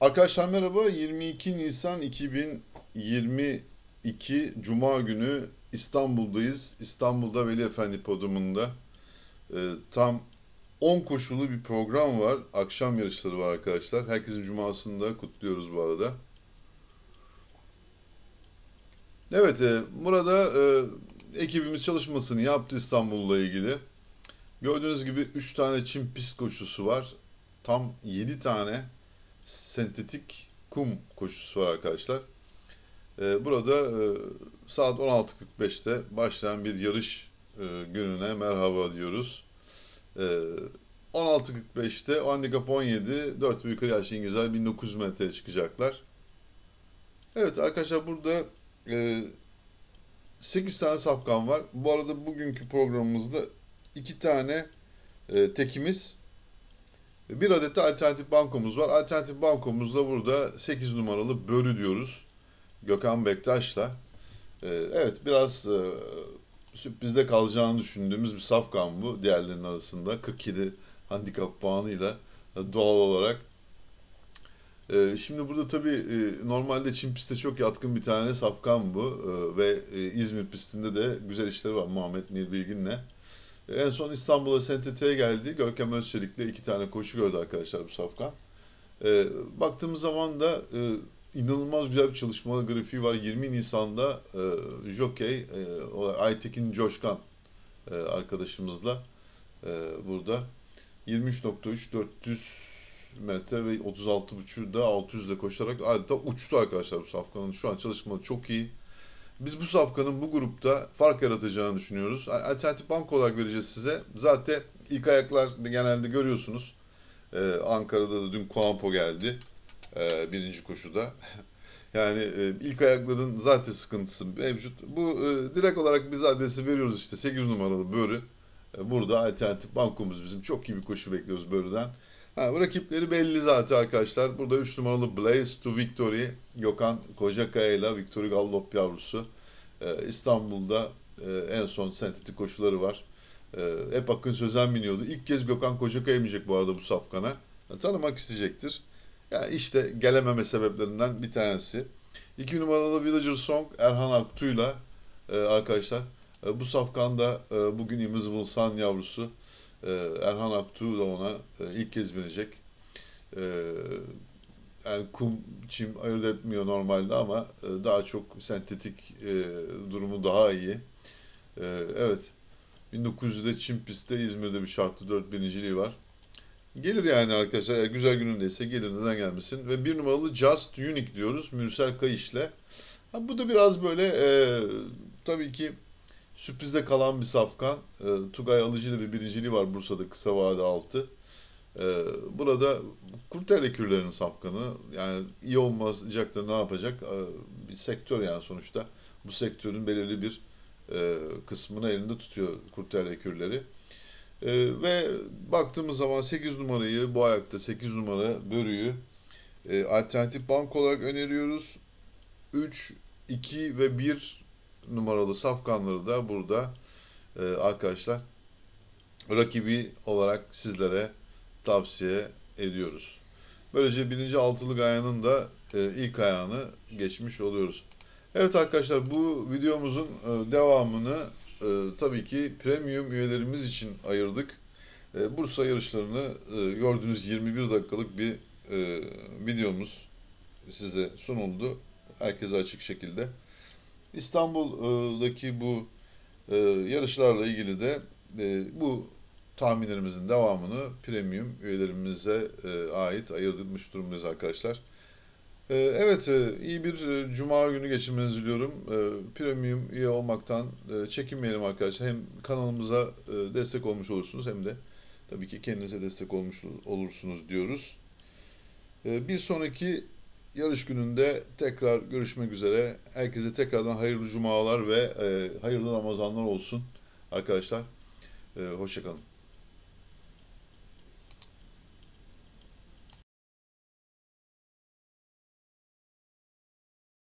Arkadaşlar merhaba. 22 Nisan 2022 Cuma günü İstanbul'dayız. İstanbul'da Veli Efendi Podrumu'nda e, tam 10 koşulu bir program var. Akşam yarışları var arkadaşlar. Herkesin cumasını da kutluyoruz bu arada. Evet, e, burada e, ekibimiz çalışmasını yaptı İstanbul'la ilgili. Gördüğünüz gibi 3 tane çim pist koşusu var. Tam 7 tane sentetik kum koşusu var arkadaşlar. Ee, burada e, saat 16.45'te başlayan bir yarış e, gününe merhaba diyoruz. Ee, 16.45'te handikap 17, 4 ve yaşlı İngilizler 1900 metreye çıkacaklar. Evet arkadaşlar burada e, 8 tane safkan var. Bu arada bugünkü programımızda 2 tane e, tekimiz bir adet de alternatif bankomuz var. Alternatif bankomuzda burada 8 numaralı börü diyoruz. Gökhan Bektaş'la. Ee, evet biraz e, sürprizde kalacağını düşündüğümüz bir safkan bu diğerlerinin arasında. 47 handikap puanıyla e, doğal olarak. Ee, şimdi burada tabii e, normalde Çin pistte çok yatkın bir tane safkan bu. Ee, ve İzmir pistinde de güzel işleri var Muhammed Mir Bilgin'le. En son İstanbul'a SNTT'ye geldi. Görkem Özçelik'le iki tane koşu gördü arkadaşlar bu safkan. E, baktığımız zaman da e, inanılmaz güzel bir çalışma grafiği var. 20 Nisan'da e, Jockey, e, Aytekin Coşkan e, arkadaşımızla e, burada 23.3 400 metre ve 36.5'da 600 ile koşarak adeta uçtu arkadaşlar bu safkanın. Şu an çalışmaları çok iyi. Biz bu safkanın bu grupta fark yaratacağını düşünüyoruz. Alternatif bank olarak vereceğiz size. Zaten ilk ayaklar genelde görüyorsunuz. Ee, Ankara'da da dün Kuampo geldi. Ee, birinci koşuda. yani e, ilk ayakların zaten sıkıntısı mevcut. Bu e, direkt olarak biz adresi veriyoruz işte 8 numaralı Börü. E, burada alternatif bankomuz bizim. Çok iyi bir koşu bekliyoruz Börü'den. Bu rakipleri belli zaten arkadaşlar. Burada 3 numaralı Blaze to Victory. Gökhan Kocakaya ile Victory Gallop yavrusu. Ee, İstanbul'da e, en son sentetik koşuları var. Ee, hep Akın Sözen biniyordu. İlk kez Gökhan Kocakaya binecek bu arada bu safkana. tanımak isteyecektir. Yani işte gelememe sebeplerinden bir tanesi. 2 numaralı Villager Song Erhan Aktu'yla e, arkadaşlar. E, bu safkanda e, bugün Invisible Sun yavrusu e, Erhan Aktu da ona e, ilk kez binecek. E, yani kum, çim ayırt etmiyor normalde ama e, daha çok sentetik e, durumu daha iyi. E, evet. 1900'de çim pistte İzmir'de bir şartlı 4 birinciliği var. Gelir yani arkadaşlar. Eğer güzel günündeyse gelir neden gelmesin. Ve bir numaralı Just Unique diyoruz. Mürsel Kayış'le. Ha, bu da biraz böyle e, tabii ki sürprizde kalan bir safkan. E, Tugay Alıcı ile bir birinciliği var Bursa'da kısa vade altı. E, burada kurtarla kürlerinin safkanı. Yani iyi olmayacak da ne yapacak? E, bir sektör yani sonuçta. Bu sektörün belirli bir e, kısmını elinde tutuyor kurtarla kürleri. E, ve baktığımız zaman 8 numarayı bu ayakta 8 numara börüyü e, alternatif bank olarak öneriyoruz. 3, 2 ve 1 numaralı safkanları da burada e, arkadaşlar rakibi olarak sizlere tavsiye ediyoruz. Böylece birinci altılık ayağının da e, ilk ayağını geçmiş oluyoruz. Evet arkadaşlar bu videomuzun e, devamını e, tabii ki premium üyelerimiz için ayırdık. E, Bursa yarışlarını e, gördüğünüz 21 dakikalık bir e, videomuz size sunuldu. Herkese açık şekilde. İstanbul'daki bu e, yarışlarla ilgili de e, bu tahminlerimizin devamını premium üyelerimize e, ait ayırdırmış durumdayız arkadaşlar. Evet, iyi bir cuma günü geçirmenizi diliyorum. Premium üye olmaktan çekinmeyelim arkadaşlar. Hem kanalımıza destek olmuş olursunuz hem de tabii ki kendinize destek olmuş olursunuz diyoruz. Bir sonraki yarış gününde tekrar görüşmek üzere. Herkese tekrardan hayırlı cumalar ve hayırlı Ramazanlar olsun arkadaşlar. Hoşçakalın.